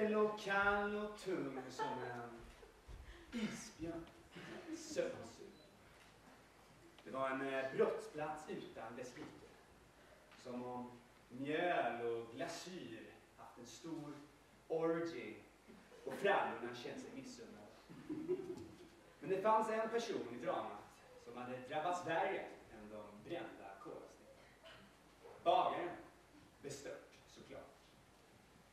Luften låg kall och tung som en isbjörn. Sömnsug. Det var en eh, brottsplats utan dess like. Som om mjöl och glasyr haft en stor orgy och frallorna känt sig missunnade. Men det fanns en person i dramat som hade drabbats värre än de brända kolastickorna. Bagaren. Bestört, såklart.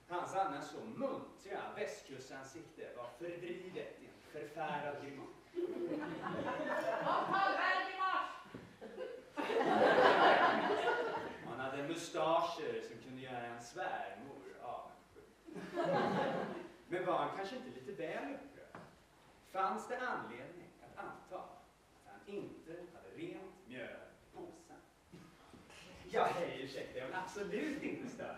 Hans annars så muntra västkustansikte var förvridet i en förfärad grimas. Han hade mustascher som kunde göra en svärmor avundsjuk. Men var han kanske inte lite väl upprörd? Fanns det anledning att anta att han inte hade rent mjöl i påsen? Ja, hej, ursäkta, jag vill absolut inte störa.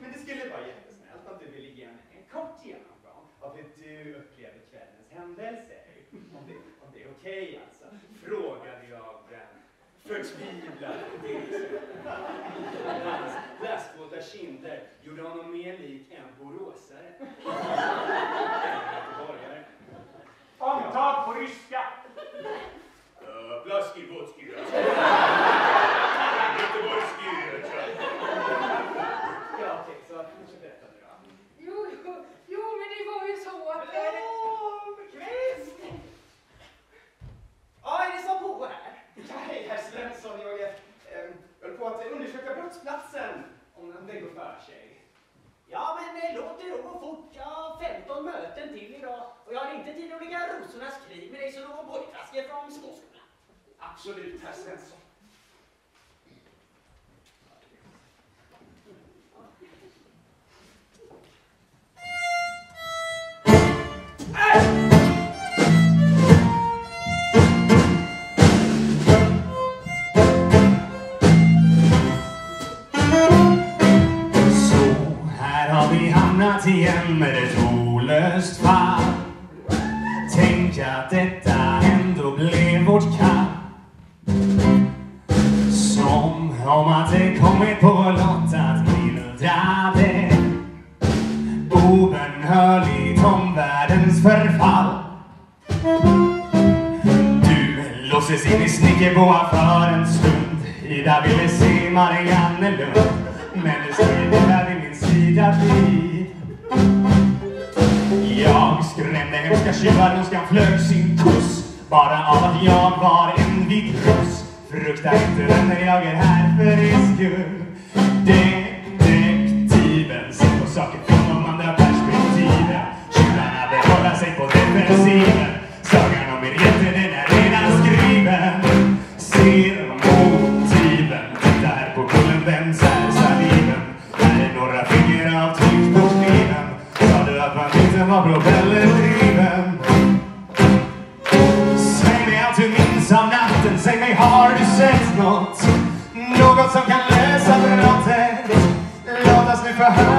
Men det skulle vara jättesnällt om du ville ge mig en kort genomgång av hur du upplevde kvällens händelser. Om det, om det är okej alltså, frågade jag den förtvivlade Nilsson. Hans läskvåta kinder gjorde honom mer lik en boråsare än. Omtag på ryska. Uh, Blaski, vodski, Göteborgski, Ja, okej, så fortsätt berätta nu då. Jo, jo, jo, men det var ju så att... Åh, Kvist! Ja, är det som pågår här? Hej, herr Svensson. Jag eh, höll på att undersöka brottsplatsen, om den går för sig. Ja, men eh, låt det då gå fort. Jag har 15 möten till idag och jag har inte tid att ligga rosornas krig med dig som någon pojkflaska från småskolan. Absolut, herr Svensson. Vi igen med ett olöst fall. Tänk att detta ändå blev vårt kall. Som om att det kommit på lott att mildra det. Obönhörligt om världens förfall. Du låses in i snickerboa för en stund. Ida ville se Mariannelund. Men du skriver där vid min sida vid. Den skrämde hemska flög sin kurs. Bara av att jag var en vit ros. Frukta inte vänner, jag är här för er skull. Detektiven ser på saker från de andra perspektiven. Tjuvarna behåller sig på defensiven. Sagan om min hjälte, den är redan skriven. Ser motiven. Titta här på kullen, vems är saliven? Här är några fingeravtryck på kniven. Sa du att man inte var problem? Säg mig, har du sett något? Något som kan lösa brottet? Låt oss nu förhöra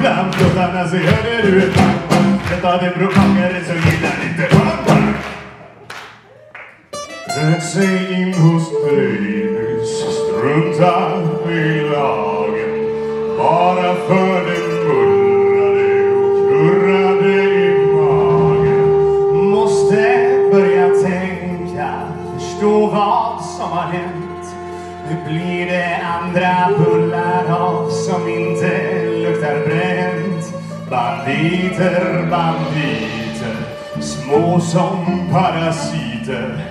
Finns det något bland plåtarna så hörde du ett bang bang Ett av är propagare som gillar inte bang bang Rök sig in hos dig Strunta i lagen. Bara för det banditer, banditer Små som parasiter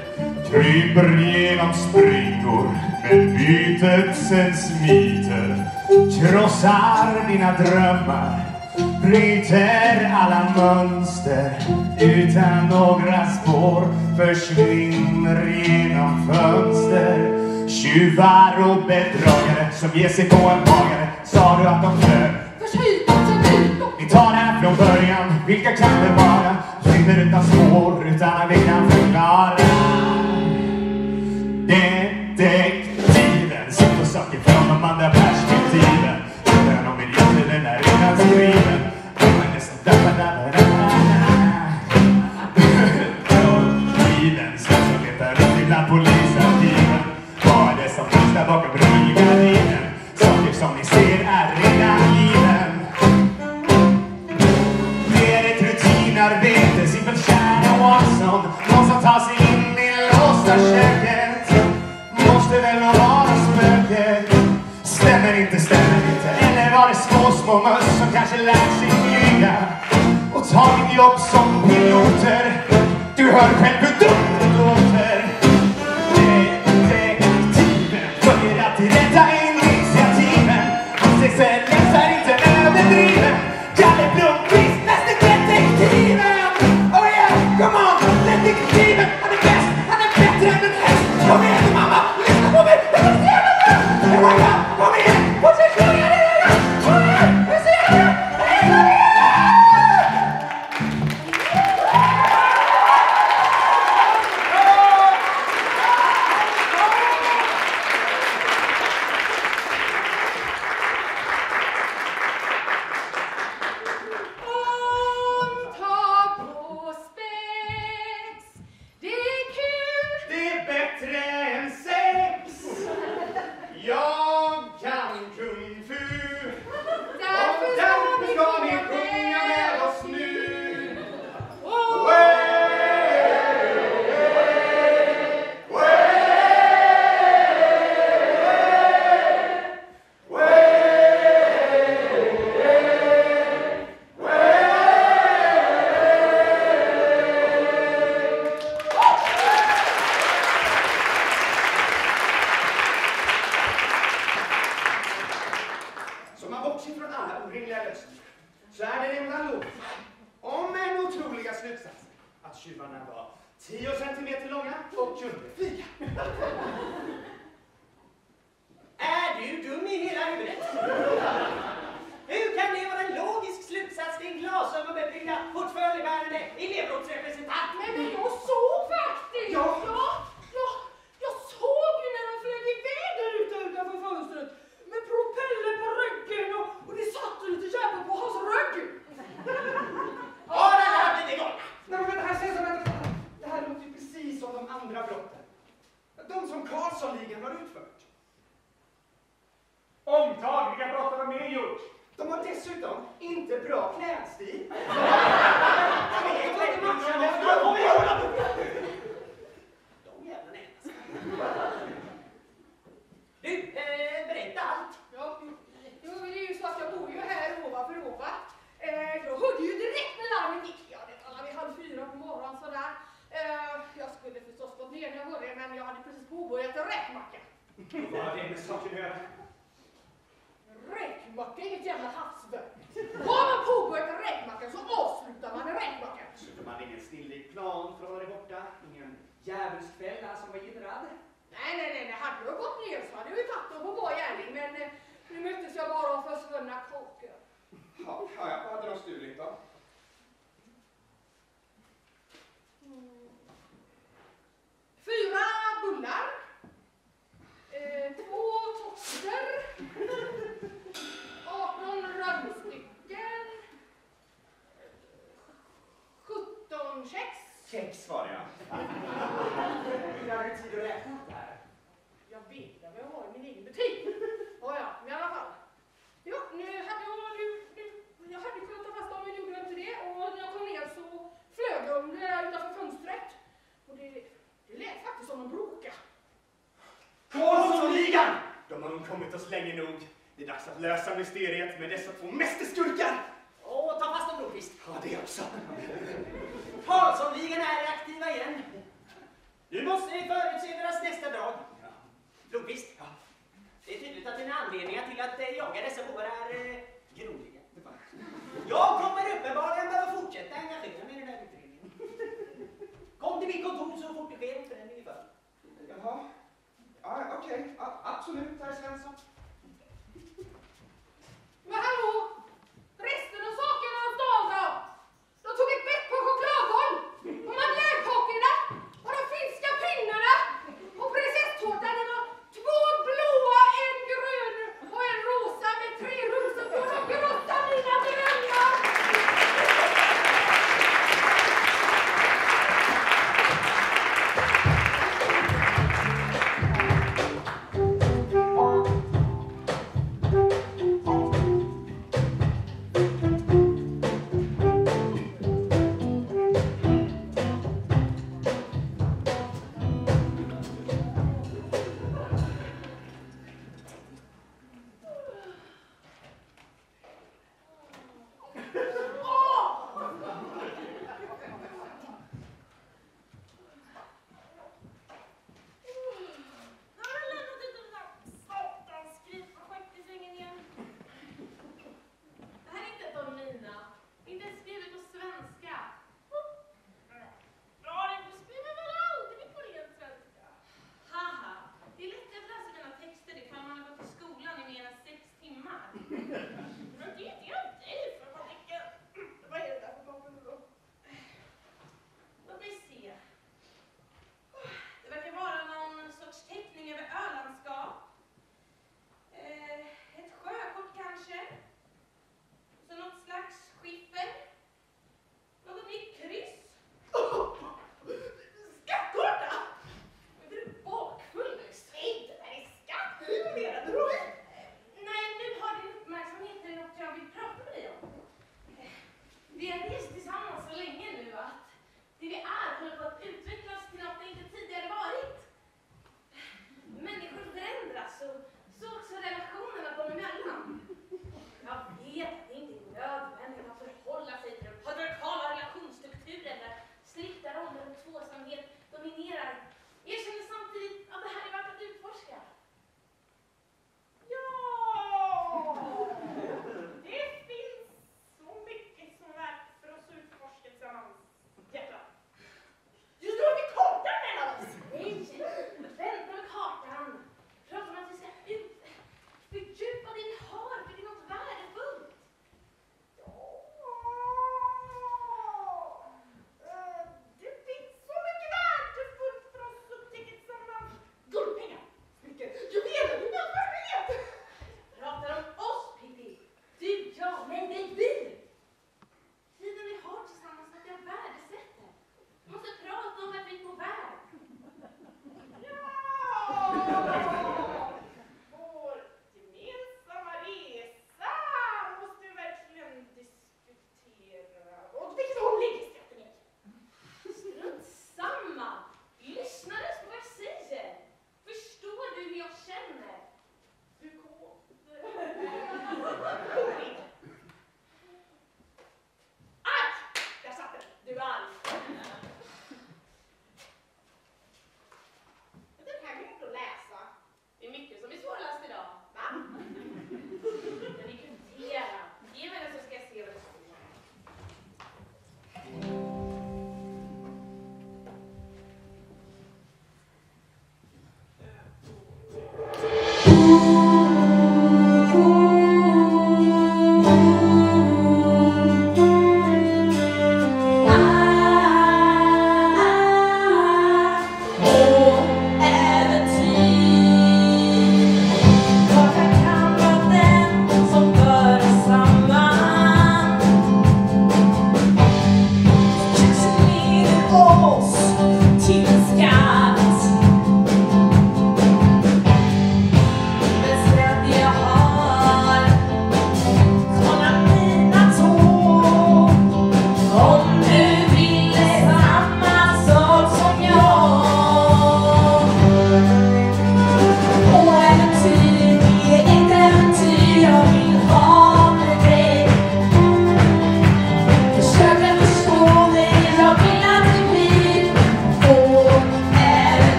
Kryper genom sprickor Men bytet sen smiter Krossar dina drömmar Bryter alla mönster Utan några spår Försvinner genom fönster Tjuvar och bedragare Som ger sig på en bagare Sa du att de flög? Vi tar det här från början, vilka kan det vara? Rymmer utan spår, utan att vi kan förklara. Detektiven sitter och söker från de andra perspektiven. Frågan om miljoner, den är redan skriven. Men nästan döda, döda, döda. Rådgiven, svensk letar runt ibland polisarkiven. Vad är det som finns där bakom rullgardinen? Saker som ni ser kostar käket Måste väl vara spöket Stämmer inte, stämmer inte. Eller var det små, små möss som kanske lärt sig flyga? Och tagit jobb som piloter. Du hör själv hur dumt det låter. Till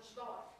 vårt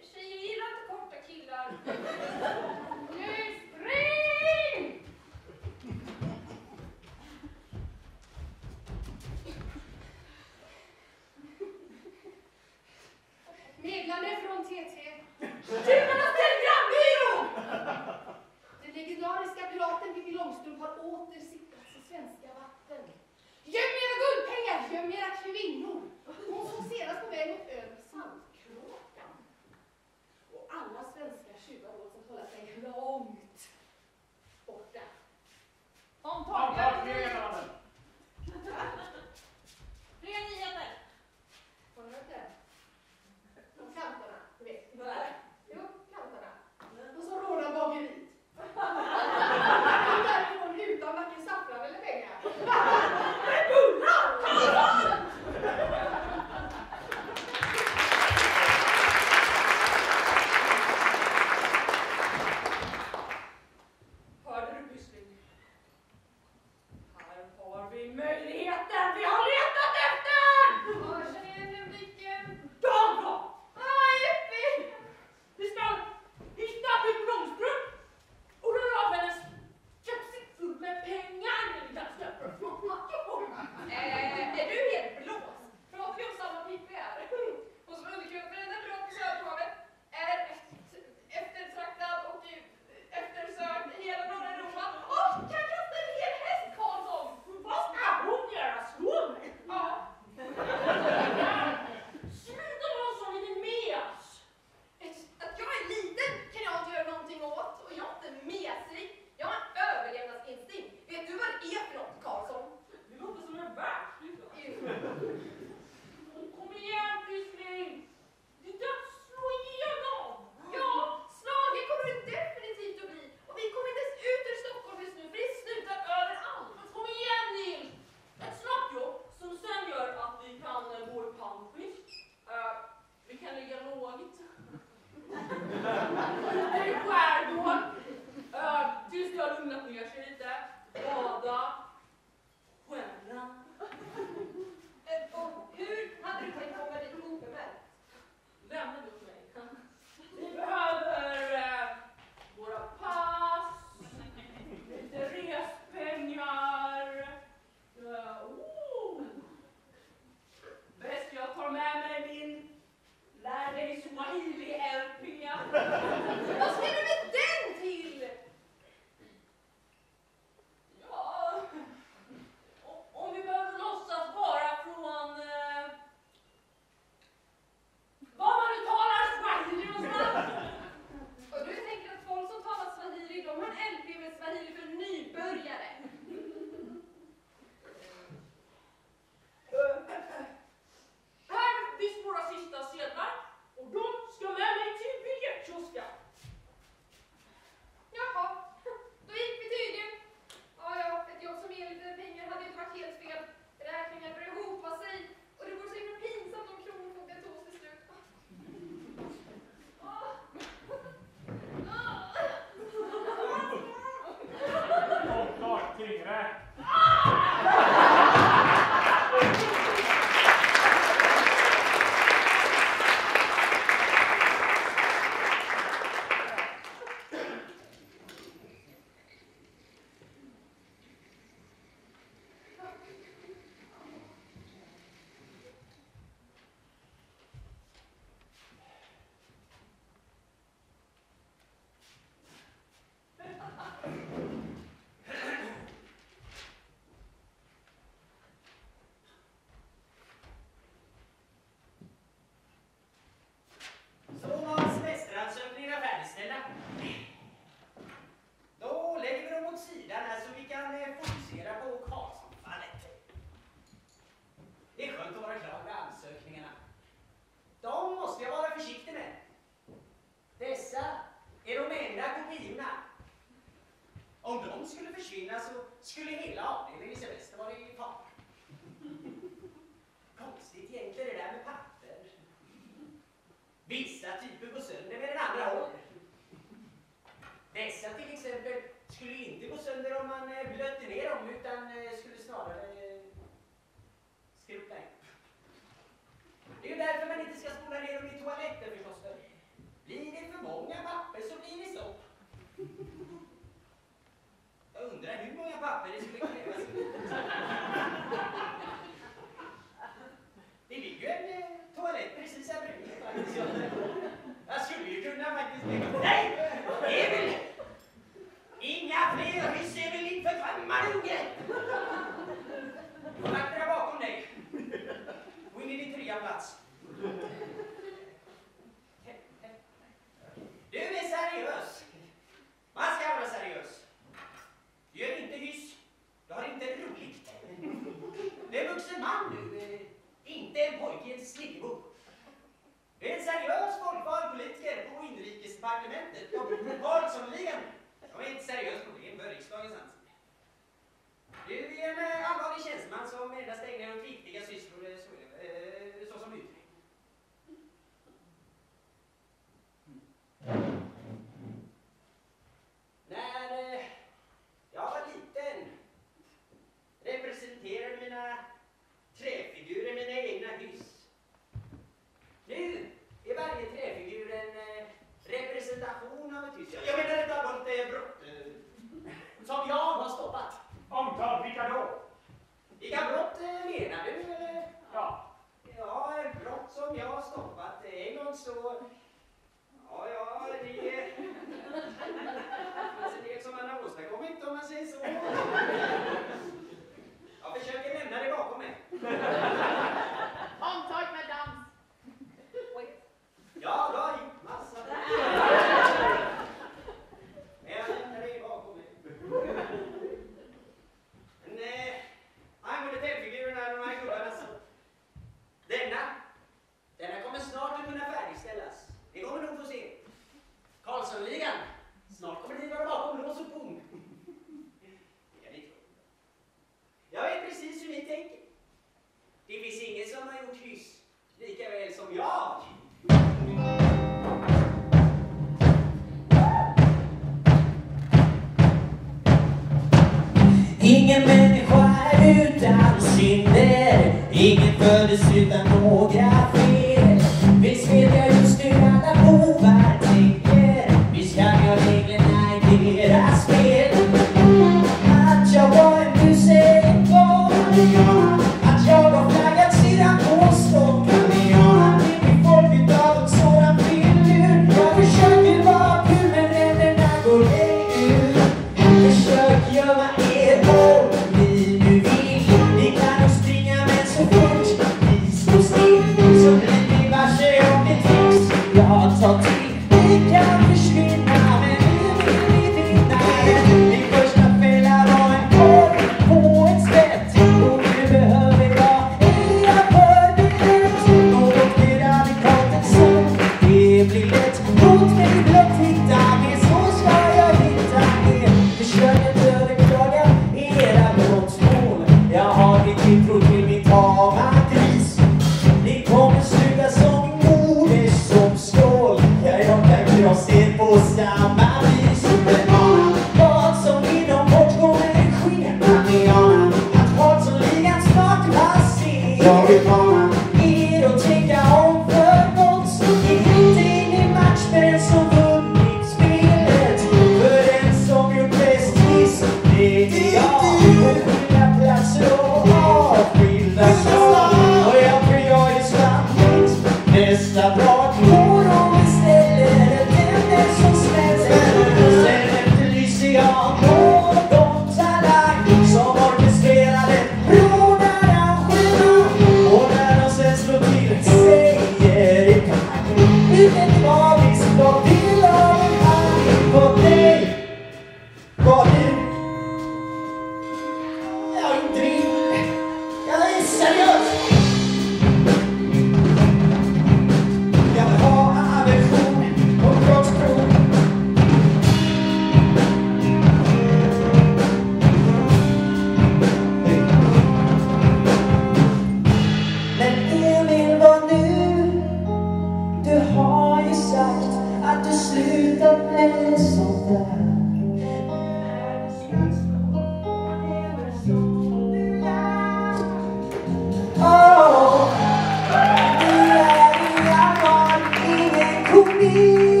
me.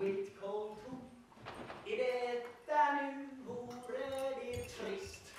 mitt kontor. I detta nu vore det trist.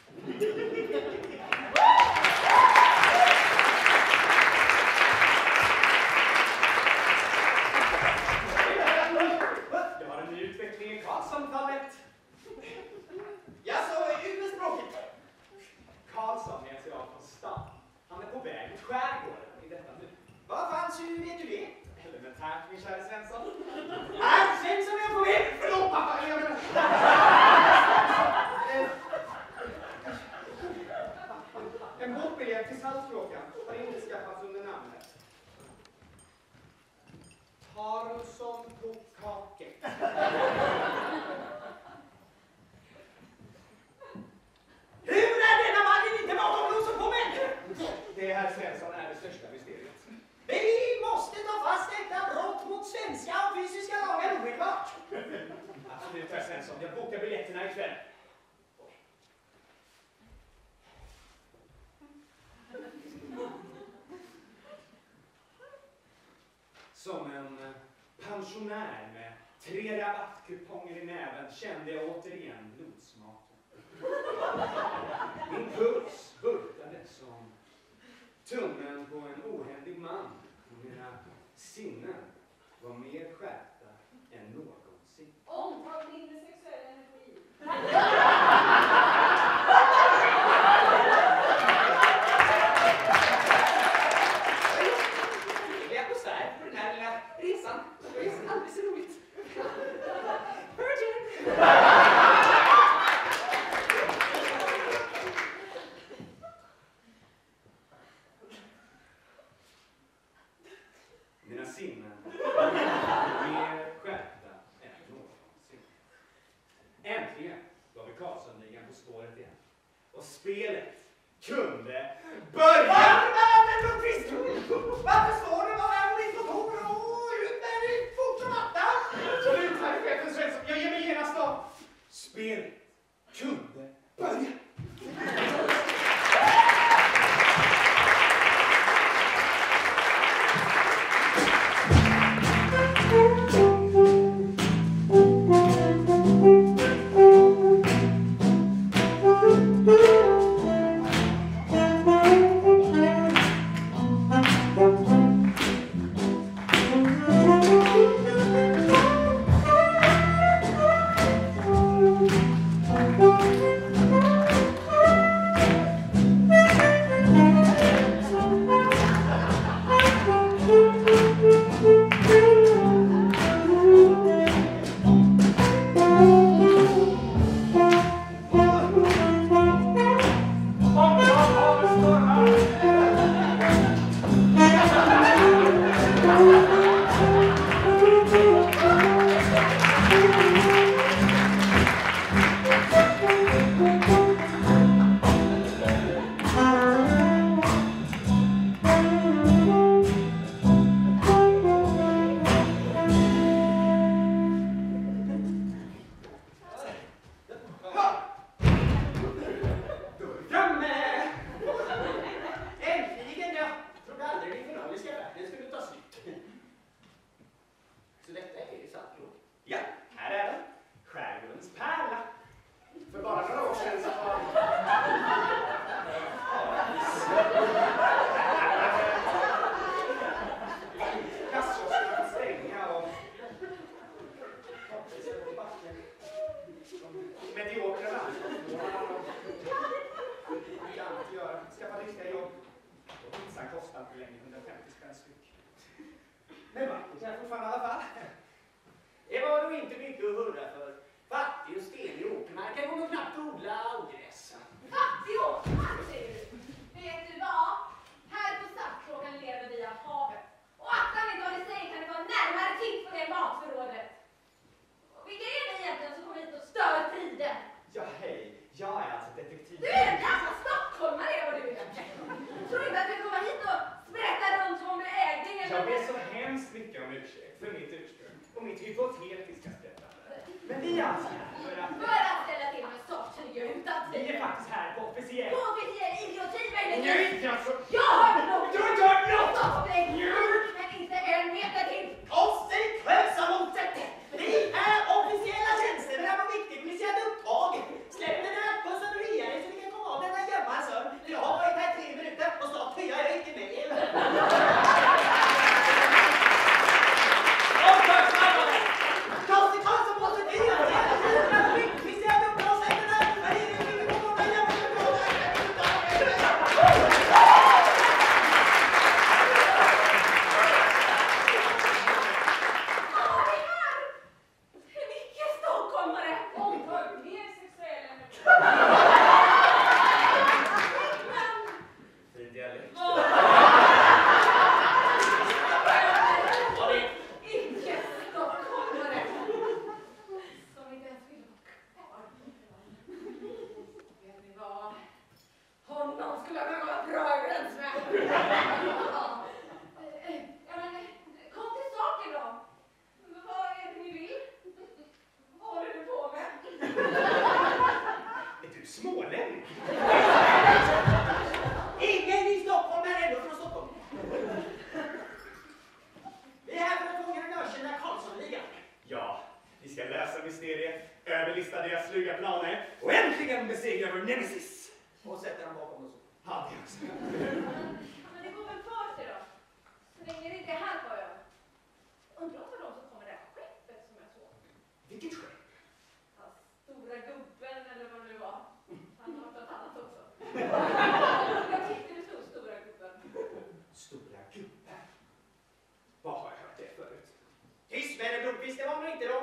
Visste man inte de,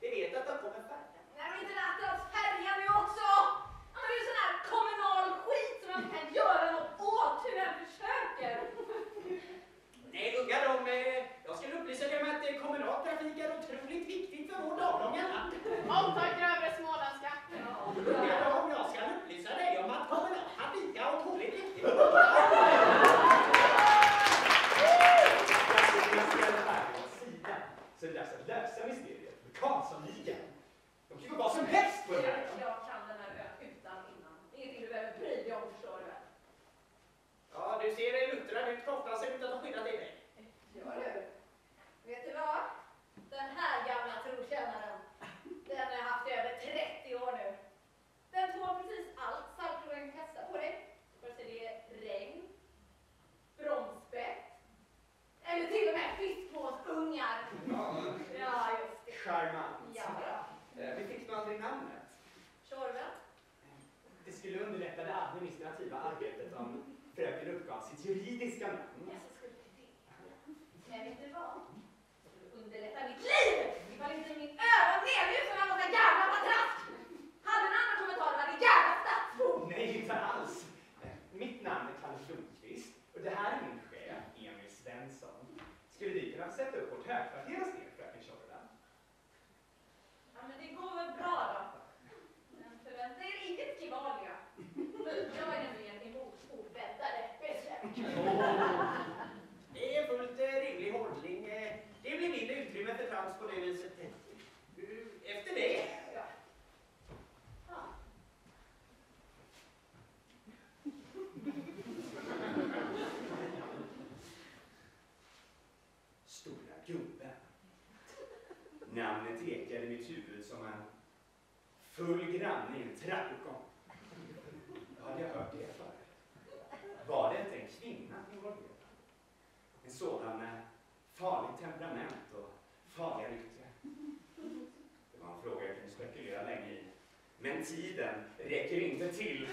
Vi vet att de kommer färga. Nej men inte att de färgar nu också! Det är ju sån här kommunal skit som man kan göra något åt hur man försöker. Nej ungar de, eh, jag skulle upplysa dem att eh, kommunal trafik är otroligt viktigt för vår dagliga land. Ja tack 3D スキャ。som en full granne i en trappuppgång. Jag hade jag hört det förut. Var det inte en kvinna involverad? En sådan med farligt temperament och farliga rykte. Det var en fråga jag kunde spekulera länge i. Men tiden räcker inte till.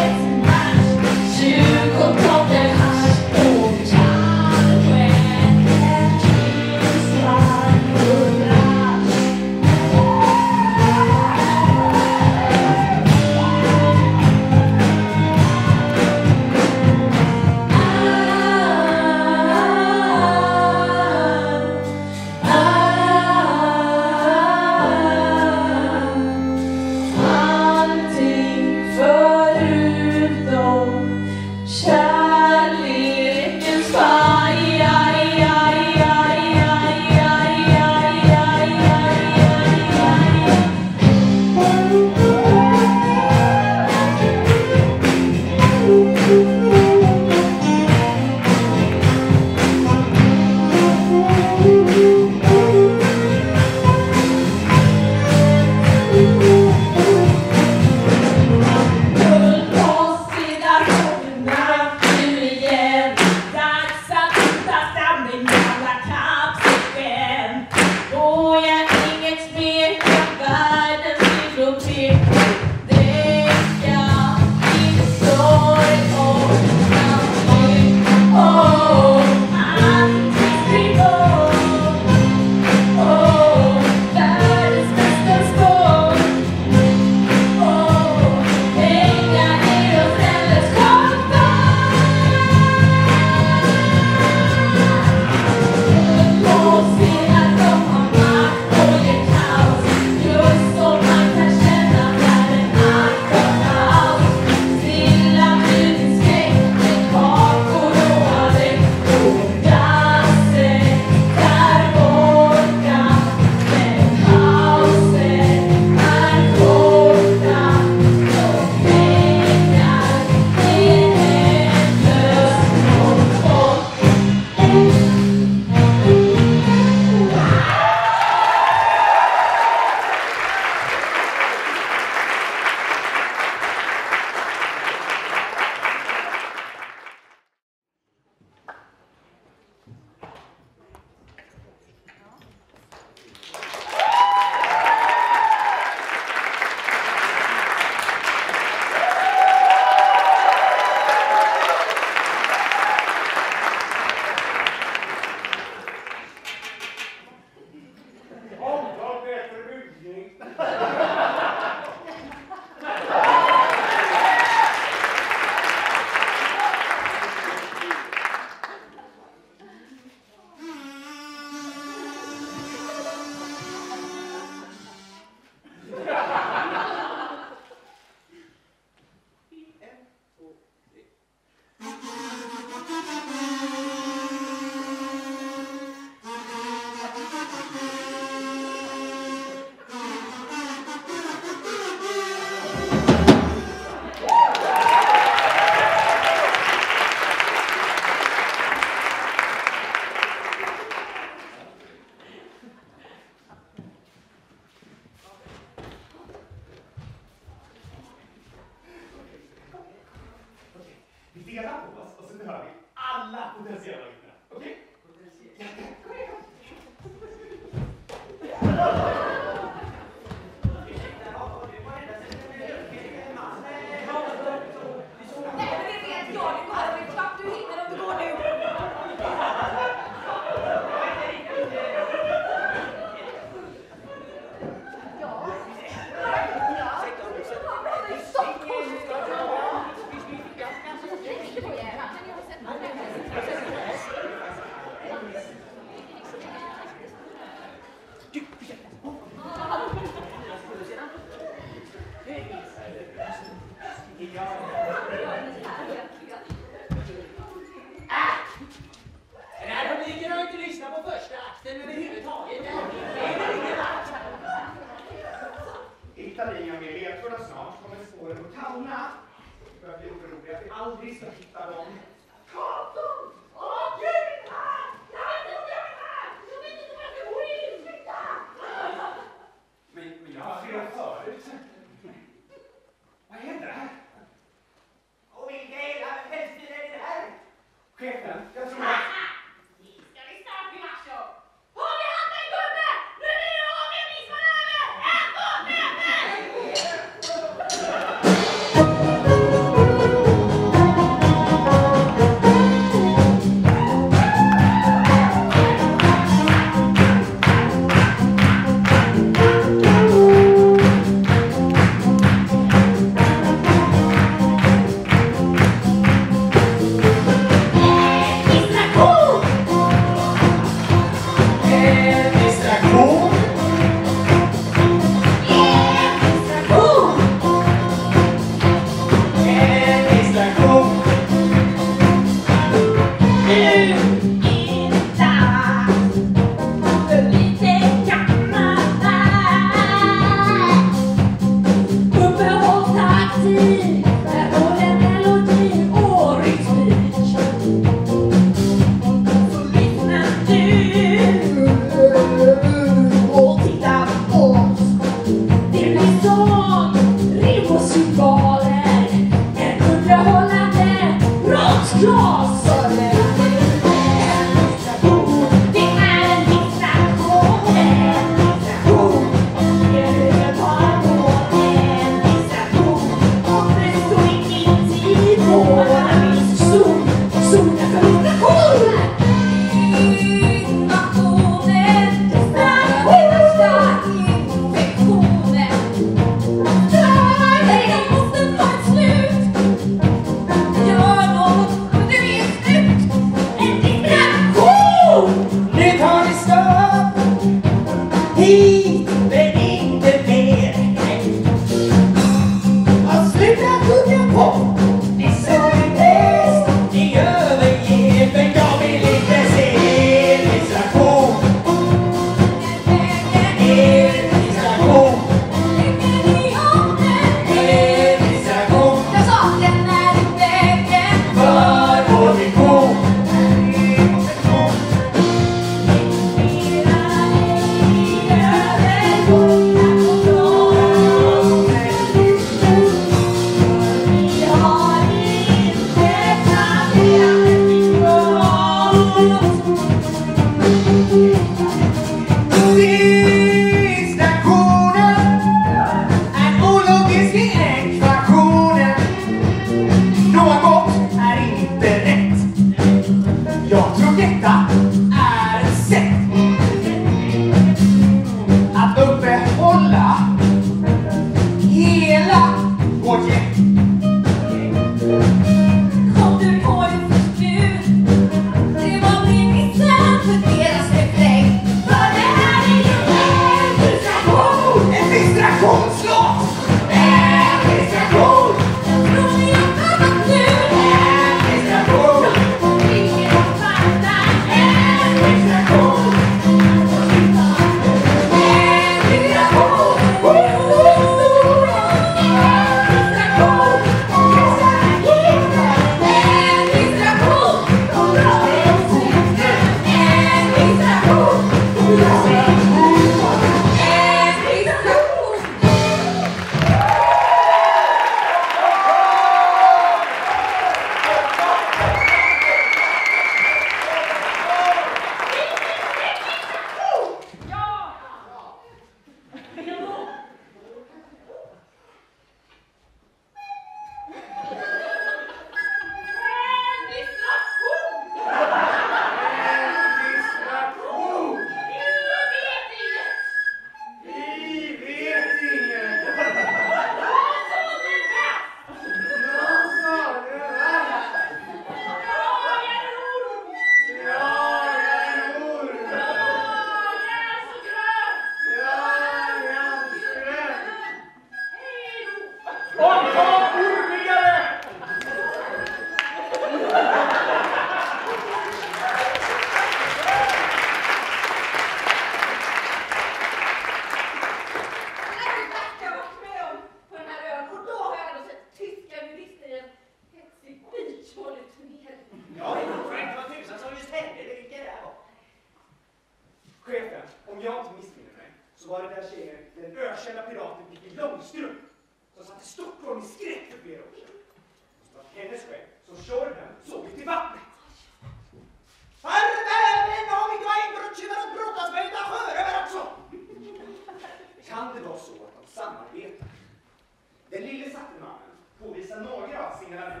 åtminstone några av signalerna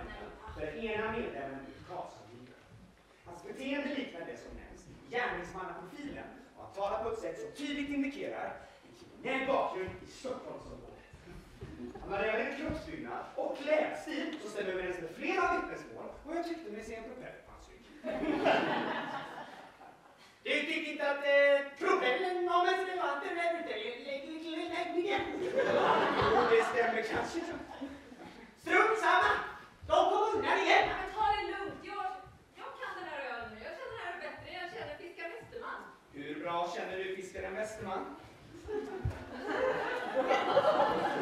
för den ena medlemmen i Karlssonligan. Hans beteende liknar det som nämns i gärningsmannaprofilen och han talar på ett sätt som tydligt indikerar en kriminell bakgrund i Stockholmsområdet. Han har även en kroppsbyggnad och klädstil som stämmer överens med flera vittnesmål och jag tyckte mig se en propell på hans rygg. Du tycker inte att eh, propellen har med sig vatten där ute? Lägg, lägg, lägg, lägg, lägg. Det stämmer kanske. Strunt samma! De kom undan igen! Men ta det lugnt. Jag, kan den här ölen nu. Jag känner den här bättre. Jag känner fiskaren Westerman. Hur bra känner du fiskaren Westerman?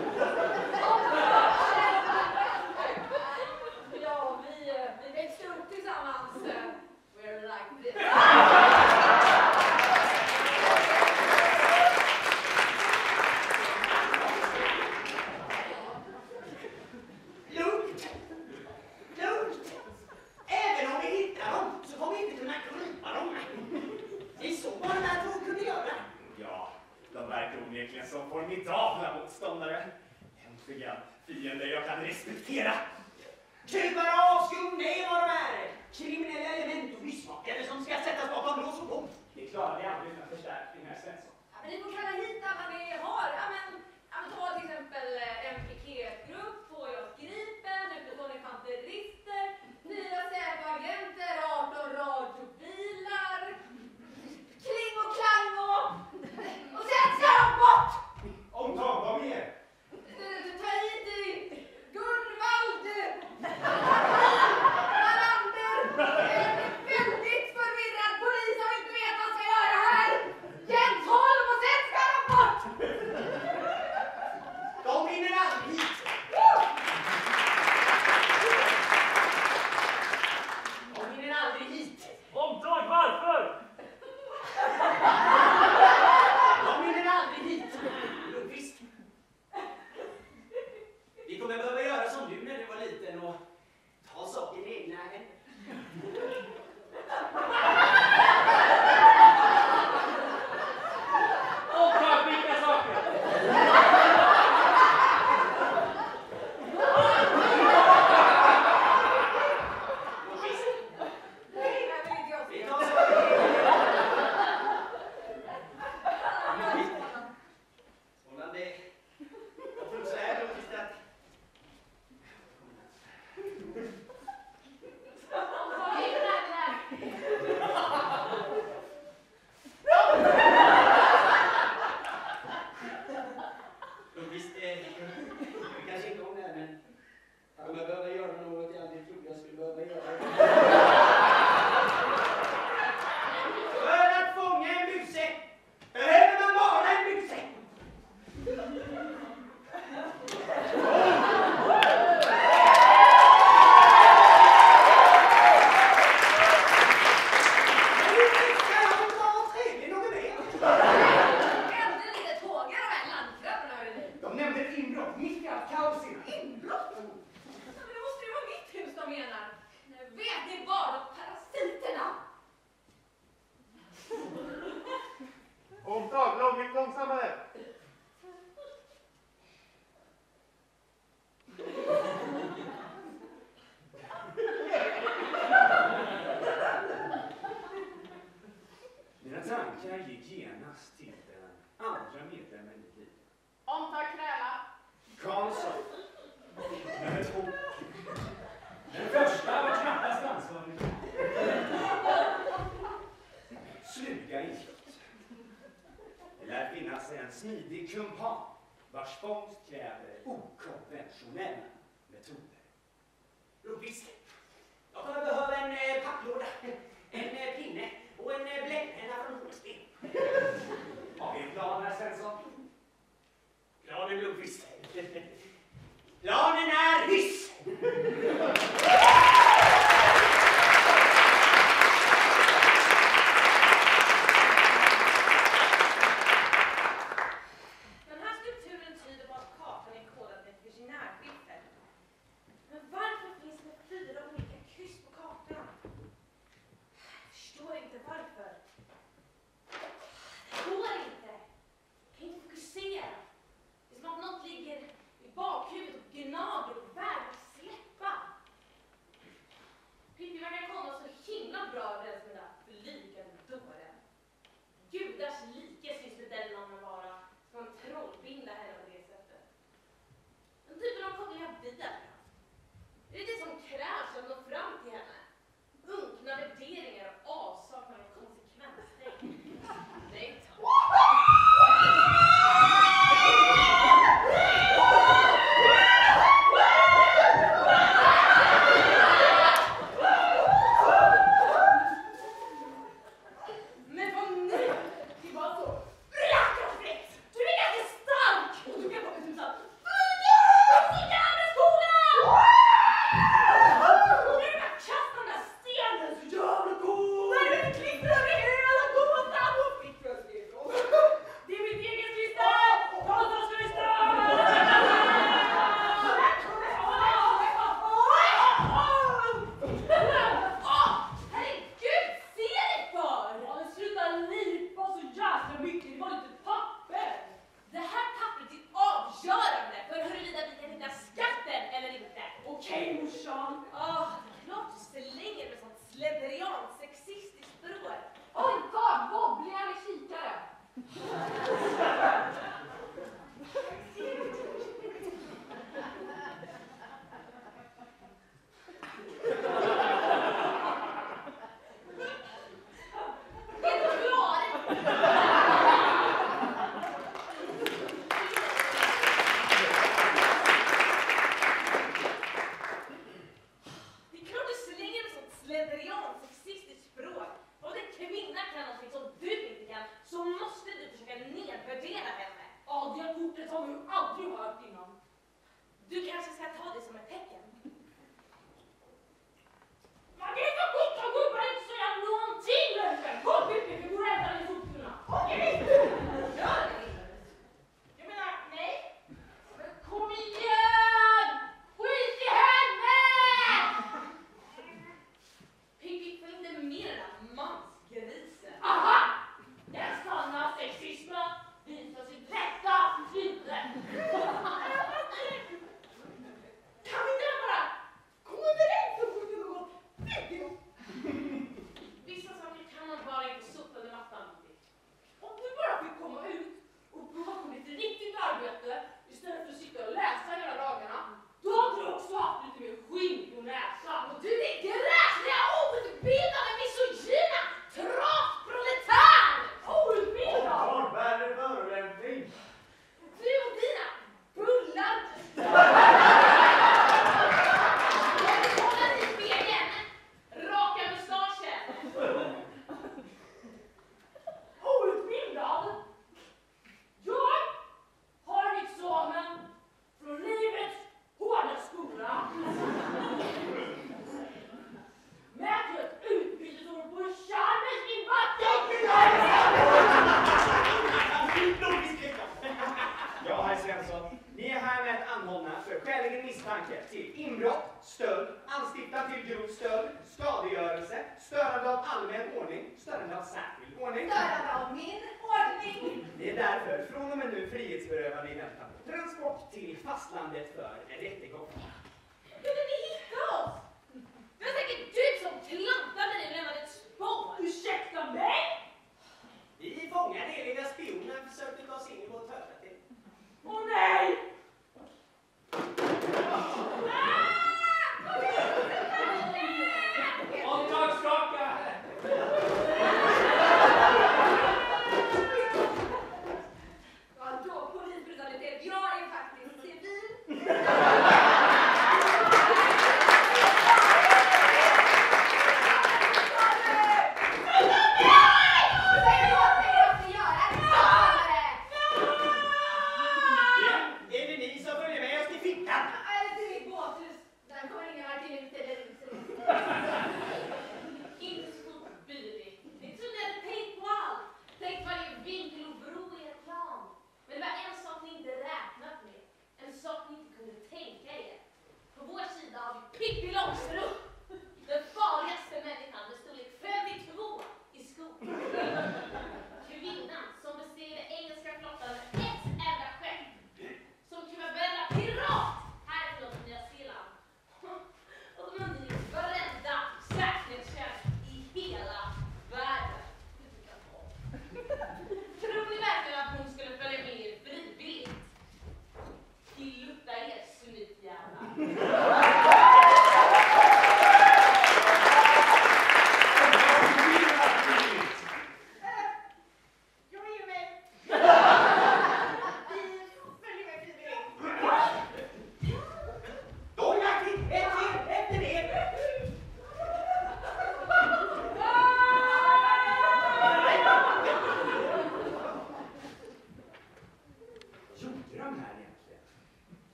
Chopin, vars konst kräver okonventionella.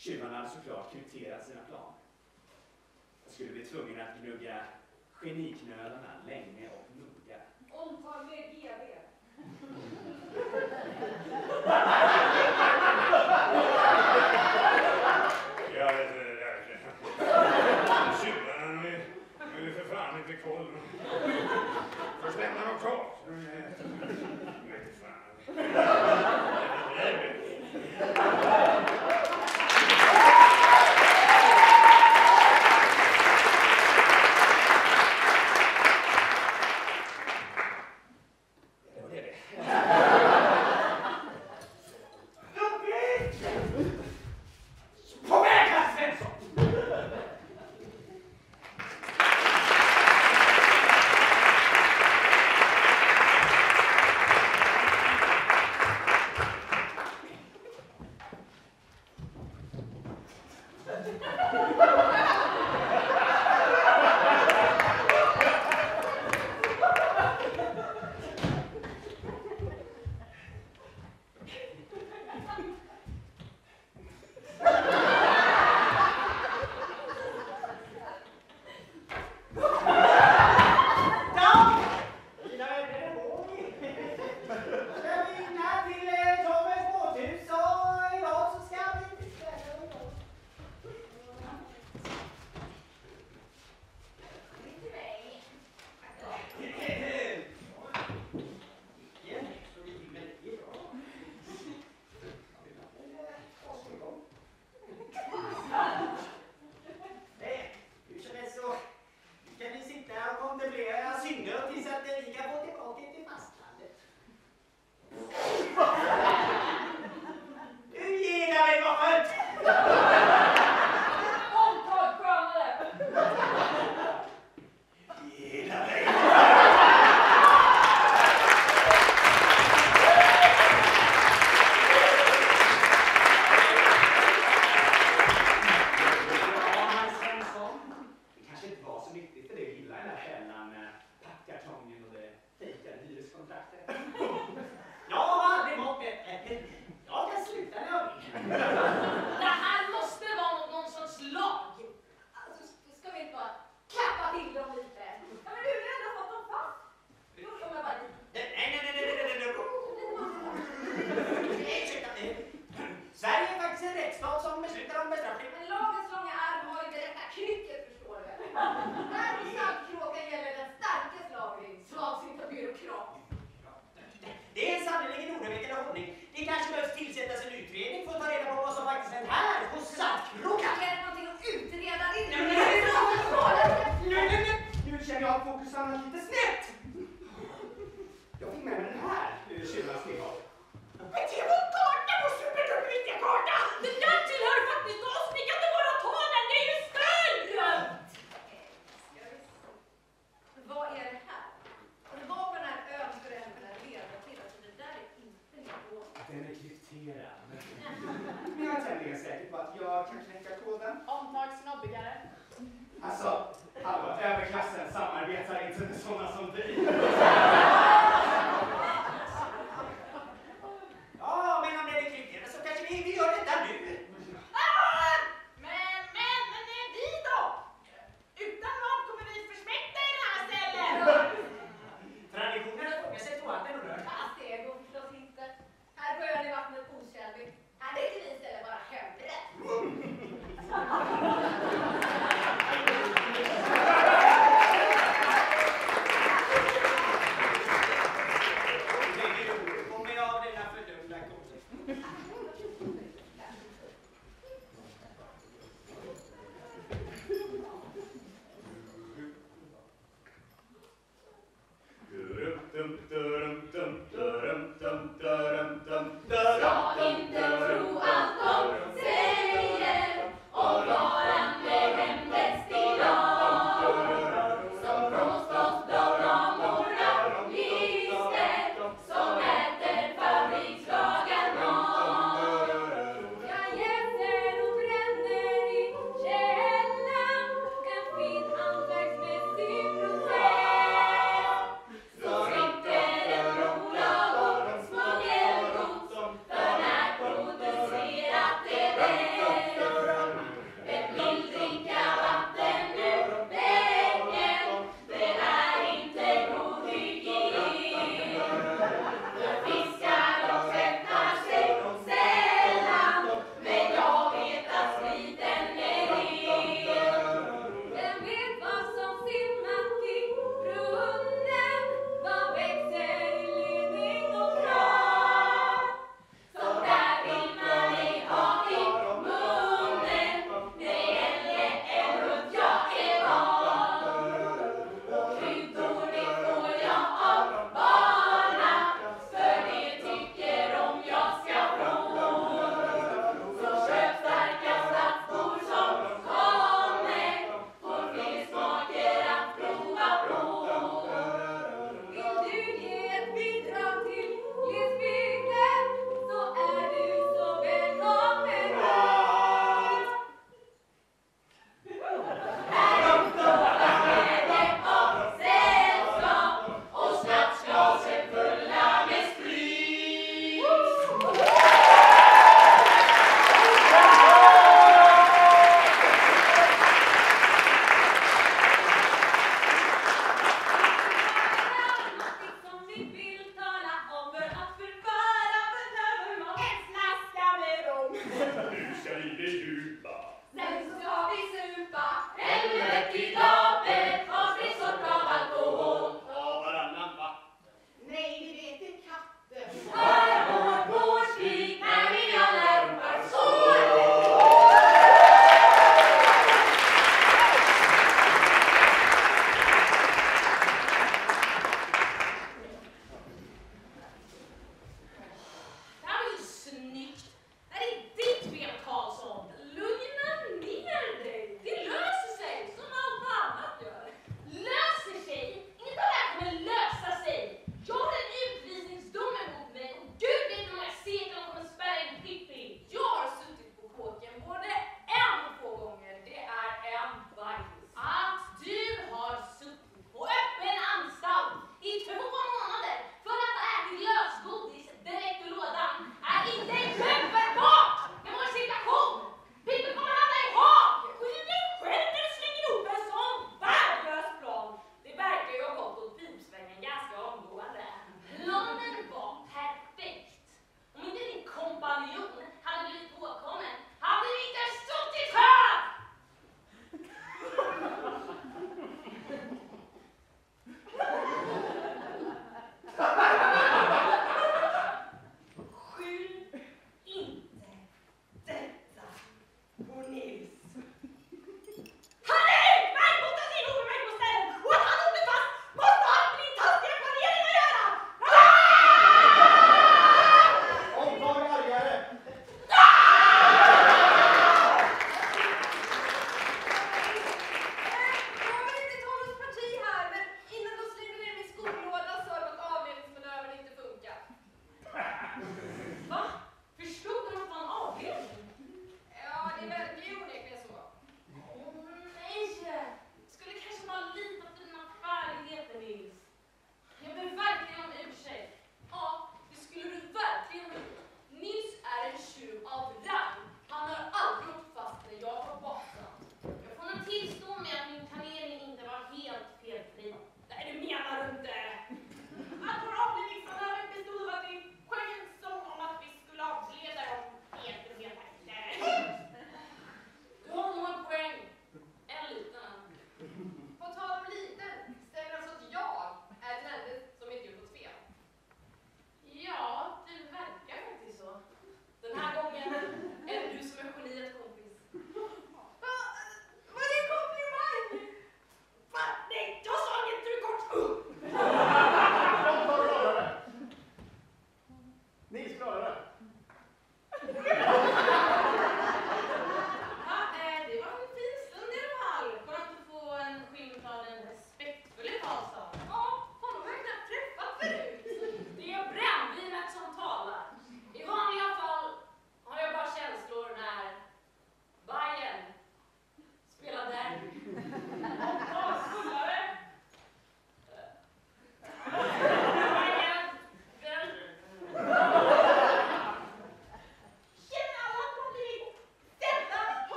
Tjuvarna hade såklart krypterat sina planer. Jag skulle bli tvungen att gnugga geniknölarna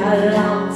Gak.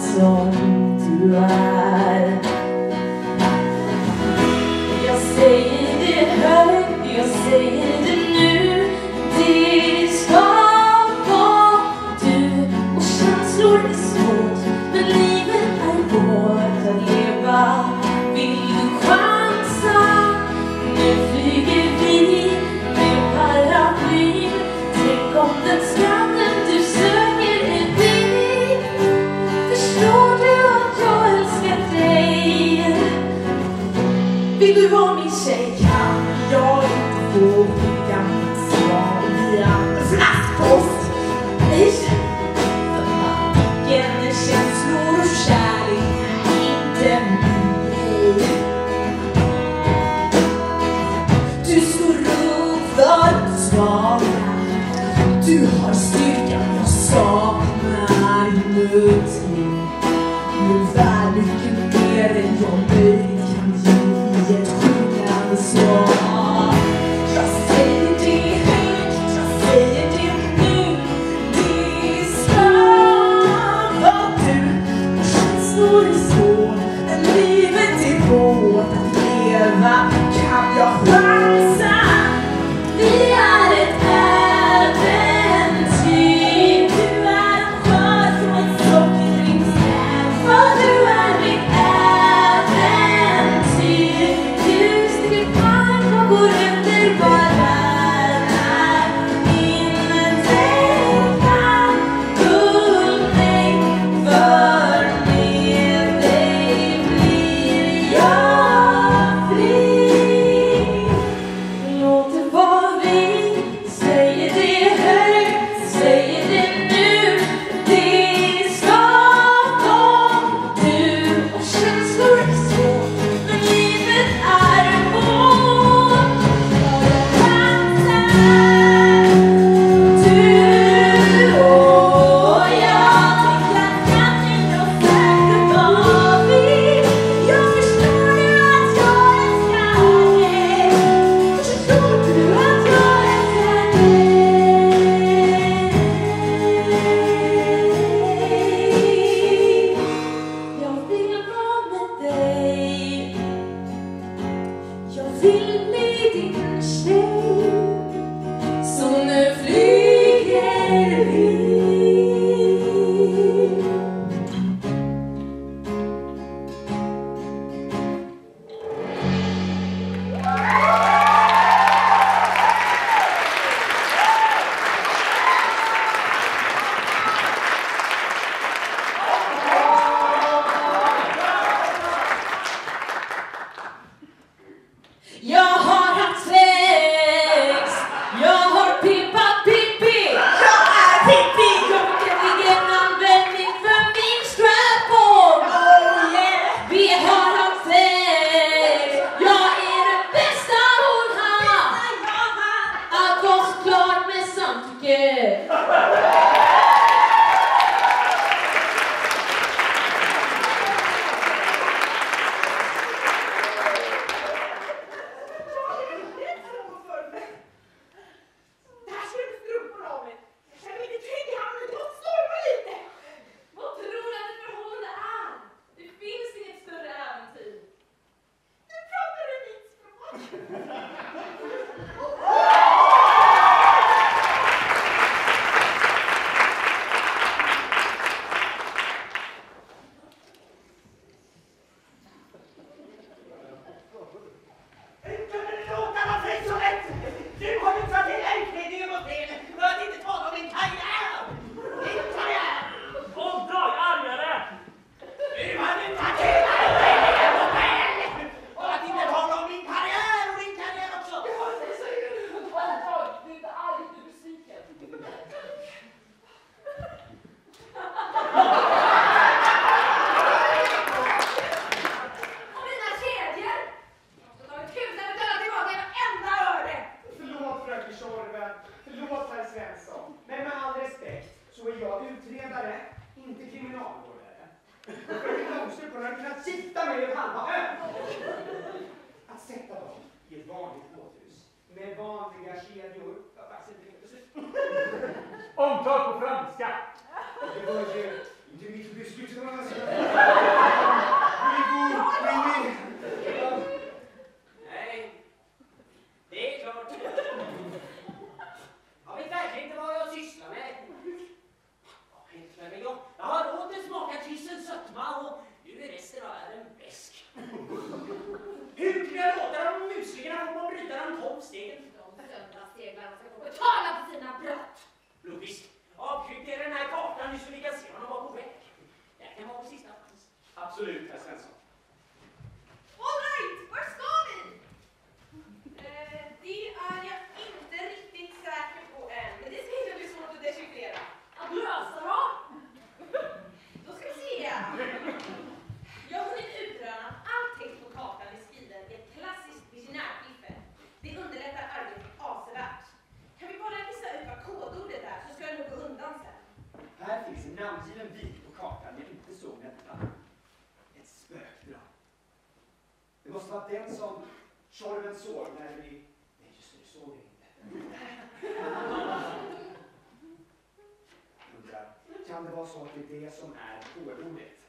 kan det vara så att det är det som är oerhörigt.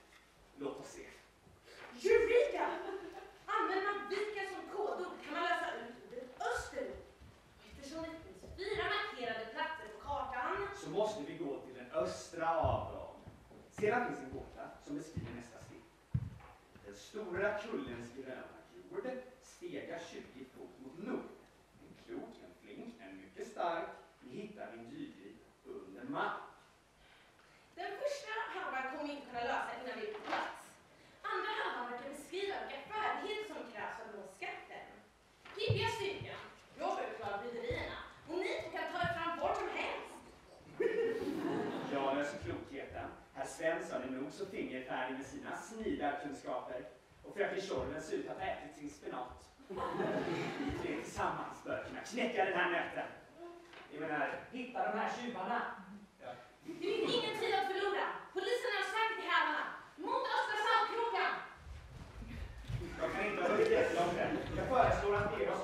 nos och fingerfärdig med sina snidarkunskaper och fröken Tjorven ser ut att ha ätit sin spenat. Vi tre tillsammans bör kunna knäcka den här nöten. Jag menar, hitta de här tjuvarna. Ja. Det finns ingen tid att förlora. Polisen har sagt i herrarna. Mot Östra Saltkrokan! Jag kan inte ha hunnit efter dem än. Jag föreslår att ni ger oss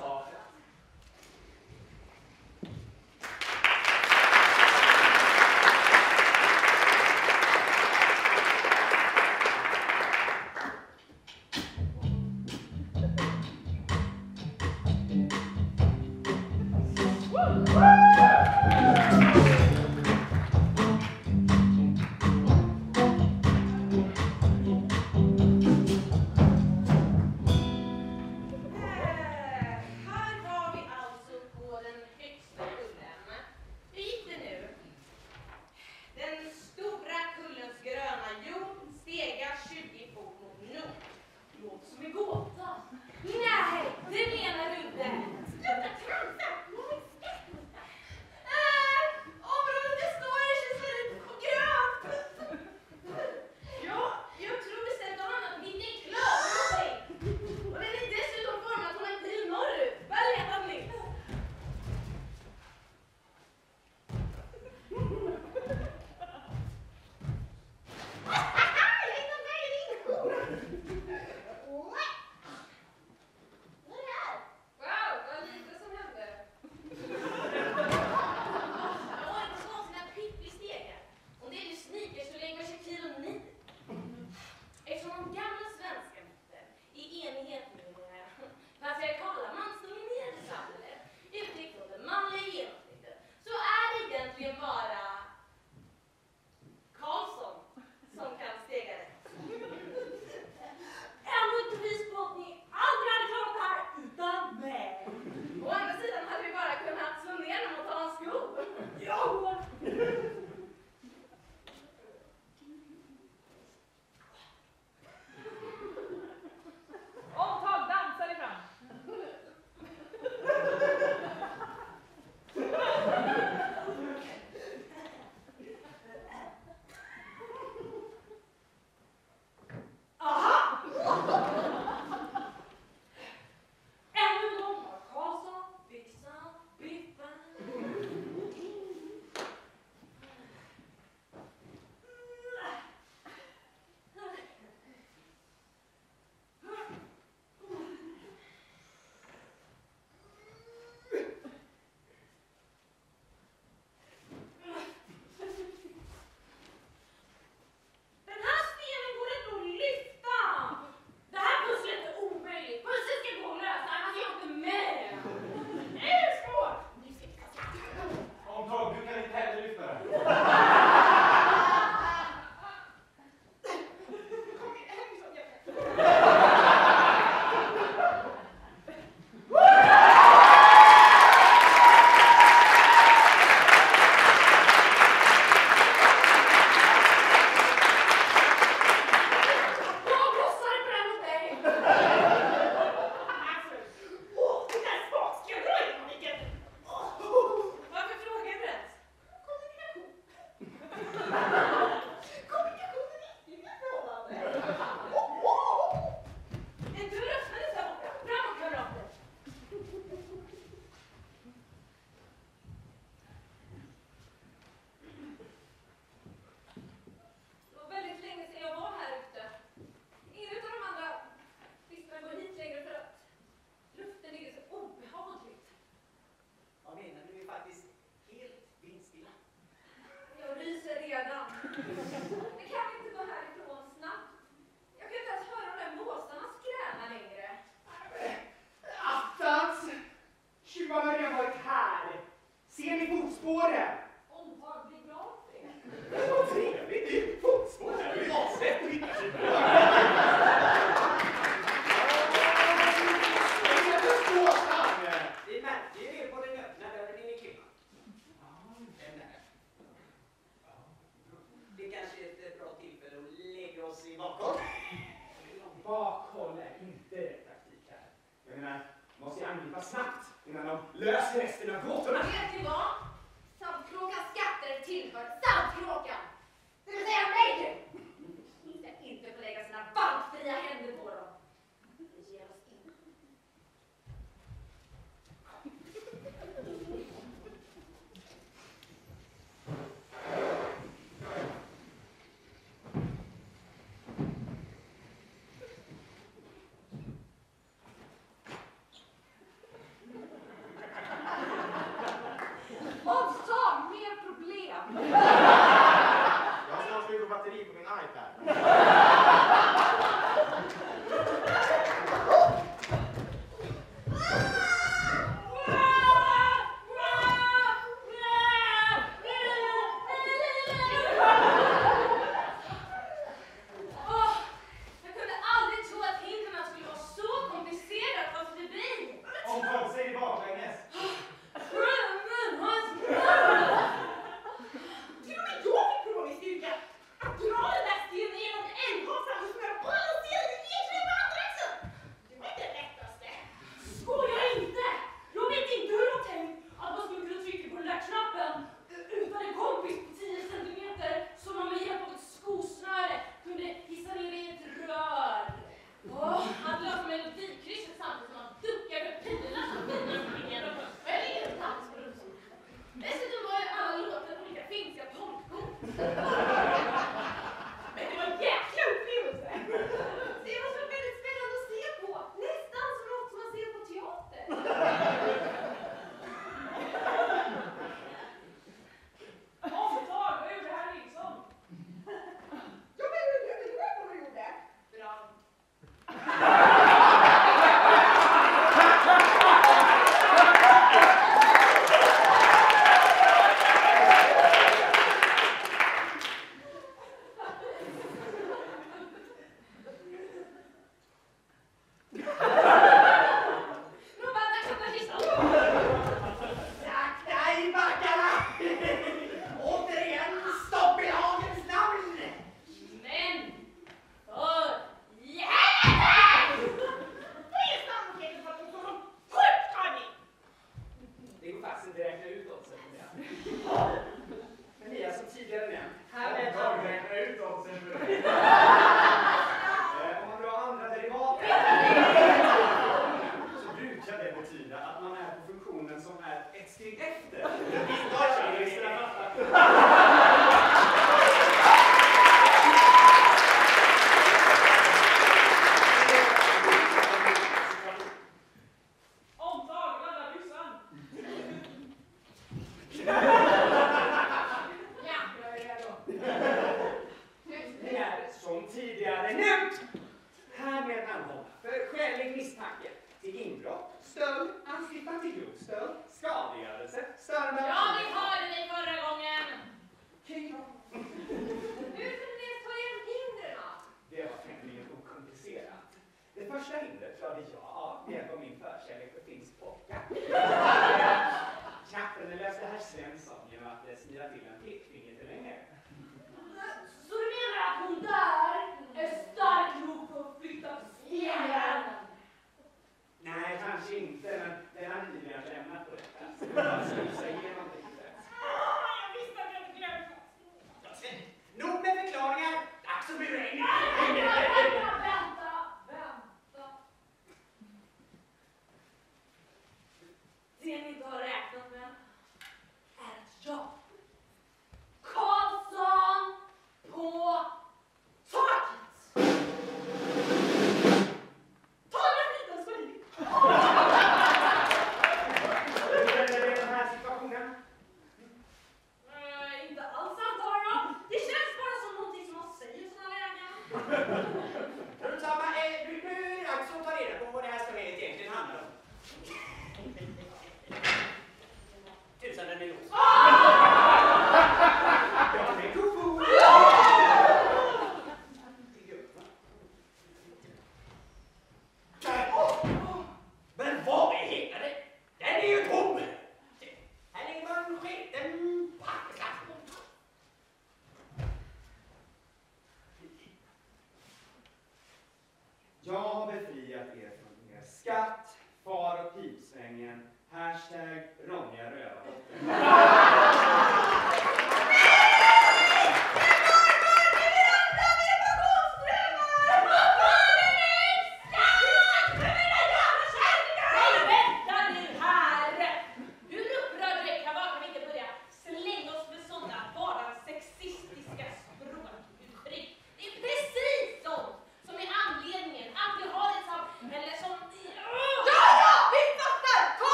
resten av gåtorna. Vet ni vad? Saltkråkans skatter tillhör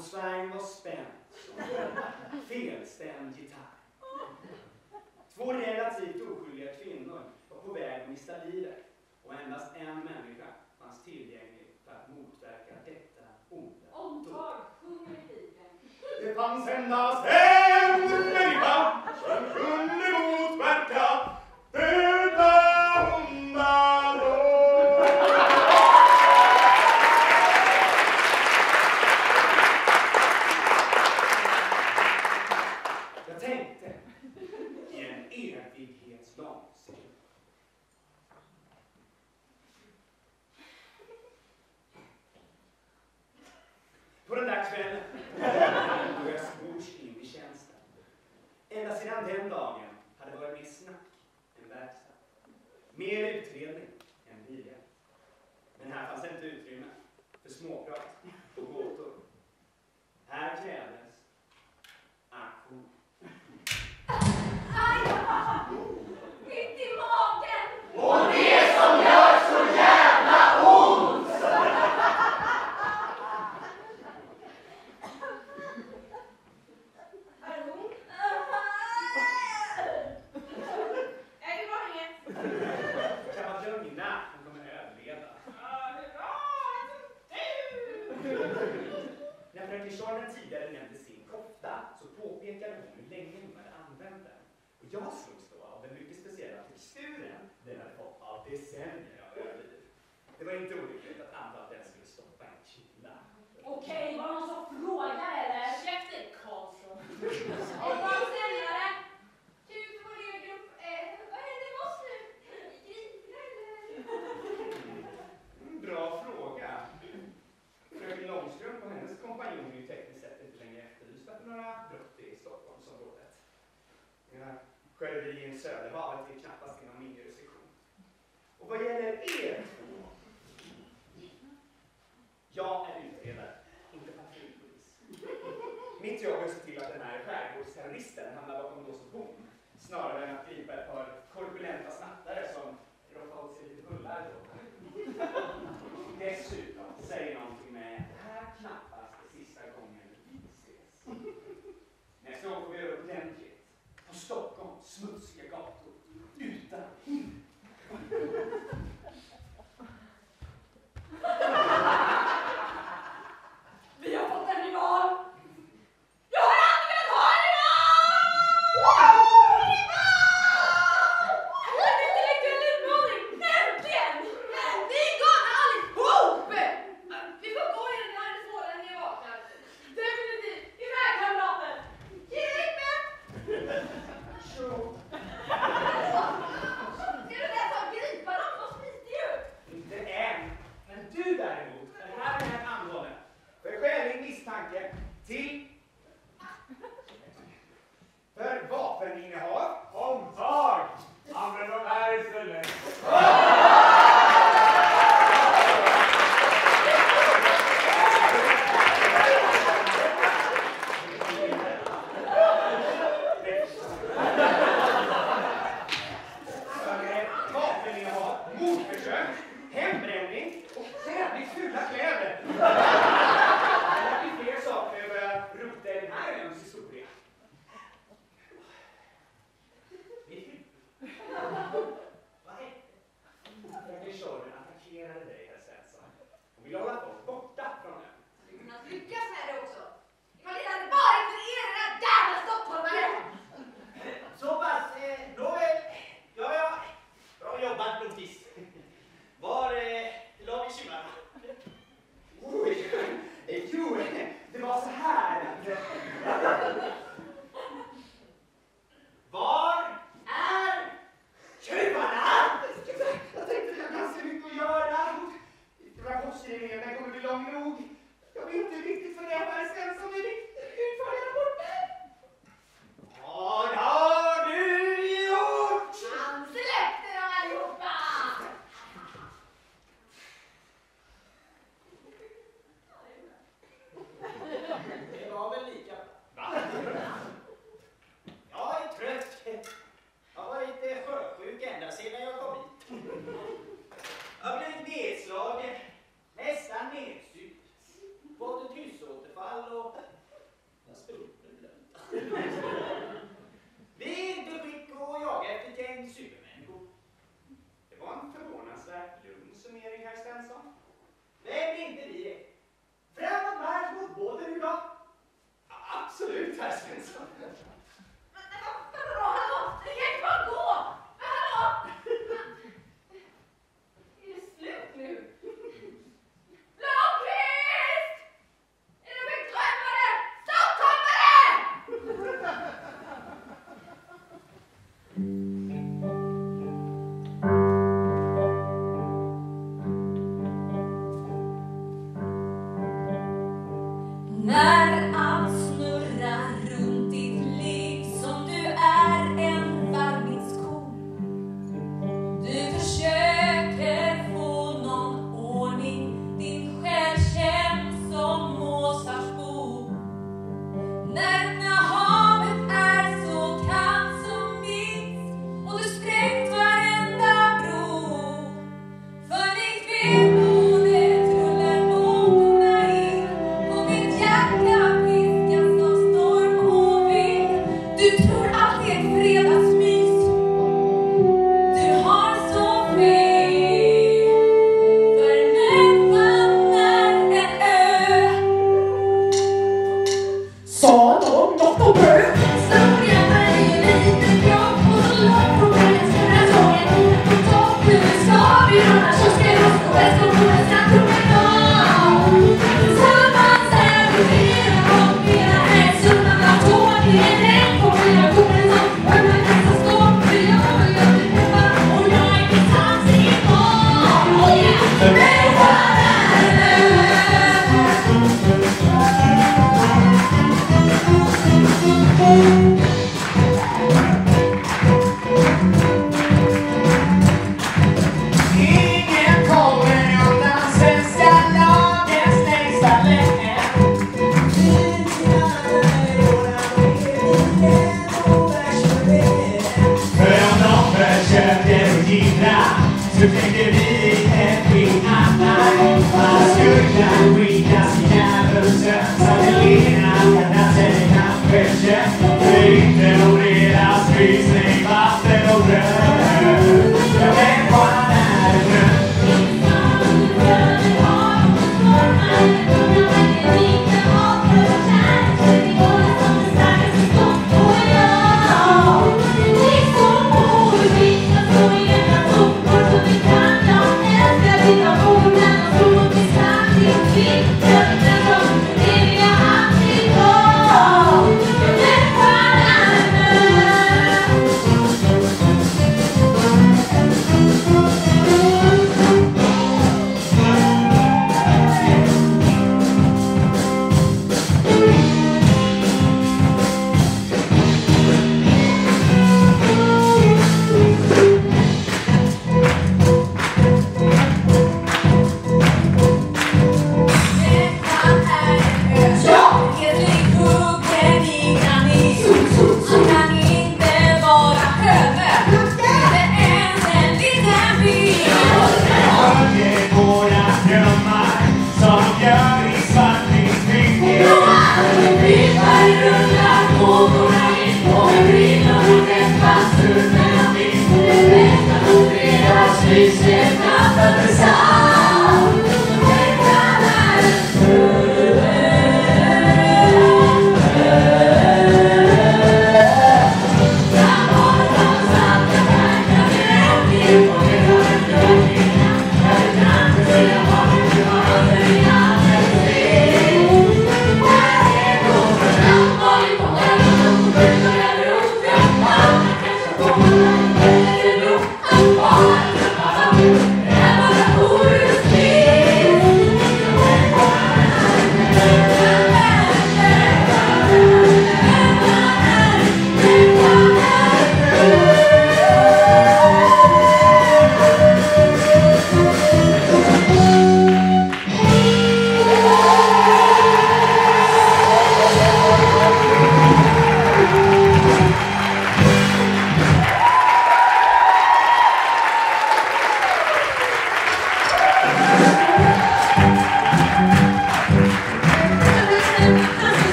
Atmosfären var spänd. Felstämd gitarr. Två relativt oskyldiga kvinnor var på väg att mista livet och endast en människa fanns tillgänglig för att motverka detta onda. Omtag, sjunger i Bibeln. Det fanns endast en!